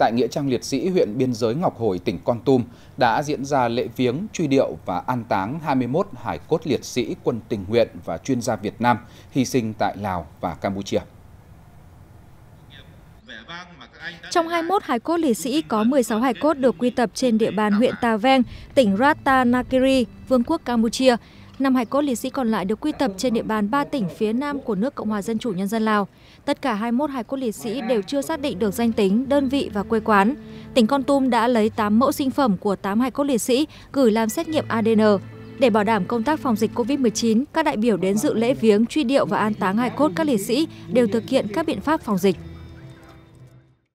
Tại Nghĩa trang liệt sĩ huyện biên giới Ngọc Hồi, tỉnh Con Tum đã diễn ra lễ viếng, truy điệu và an táng 21 hải cốt liệt sĩ quân tình nguyện và chuyên gia Việt Nam hy sinh tại Lào và Campuchia. Trong 21 hải cốt liệt sĩ có 16 hải cốt được quy tập trên địa bàn huyện Tà Veng, tỉnh Ratanakiri, Vương quốc Campuchia. Năm hải cốt liệt sĩ còn lại được quy tập trên địa bàn ba tỉnh phía nam của nước Cộng hòa Dân chủ Nhân dân Lào. Tất cả 21 hải cốt liệt sĩ đều chưa xác định được danh tính, đơn vị và quê quán. Tỉnh Con Tum đã lấy 8 mẫu sinh phẩm của 8 hải cốt liệt sĩ gửi làm xét nghiệm ADN. Để bảo đảm công tác phòng dịch COVID-19, các đại biểu đến dự lễ viếng, truy điệu và an táng hải cốt các liệt sĩ đều thực hiện các biện pháp phòng dịch.